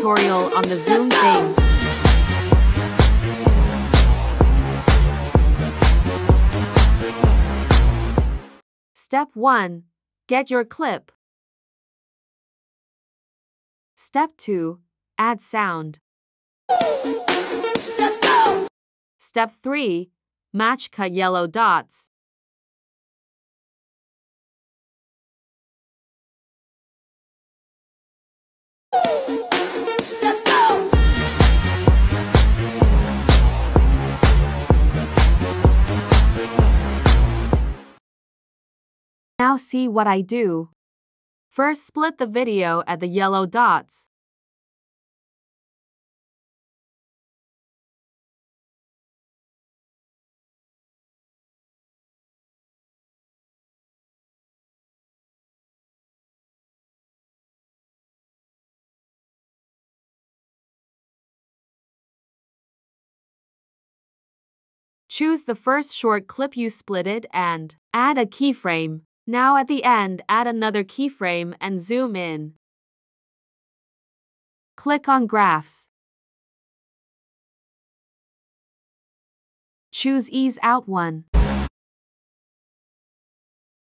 tutorial on the zoom thing. Step 1. Get your clip. Step 2. Add sound. Step 3. Match cut yellow dots. Let's Now see what I do. First split the video at the yellow dots. Choose the first short clip you splitted and add a keyframe. Now at the end, add another keyframe and zoom in. Click on Graphs. Choose Ease Out one.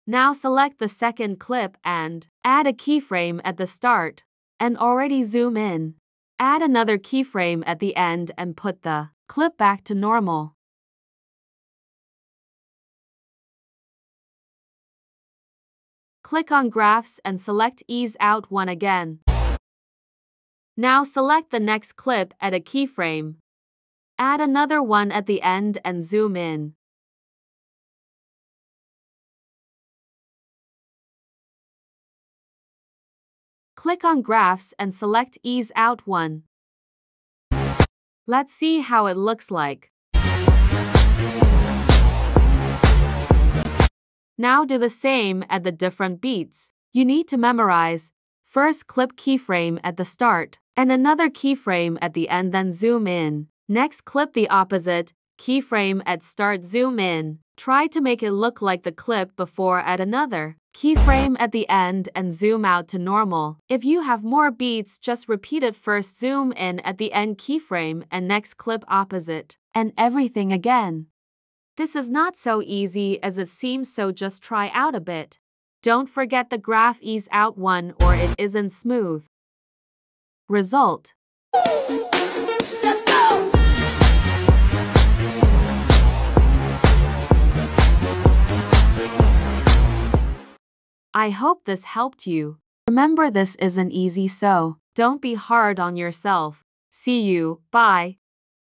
Now select the second clip and add a keyframe at the start and already zoom in. Add another keyframe at the end and put the clip back to normal. Click on Graphs and select Ease Out one again. Now select the next clip at a keyframe. Add another one at the end and zoom in. Click on Graphs and select Ease Out one. Let's see how it looks like. Now do the same at the different beats. You need to memorize. First clip keyframe at the start, and another keyframe at the end then zoom in. Next clip the opposite, keyframe at start zoom in. Try to make it look like the clip before at another. Keyframe at the end and zoom out to normal. If you have more beats, just repeat it first zoom in at the end keyframe and next clip opposite. And everything again. This is not so easy as it seems so just try out a bit. Don't forget the graph ease out one or it isn't smooth. Result. I hope this helped you. Remember this isn't easy so don't be hard on yourself. See you, bye.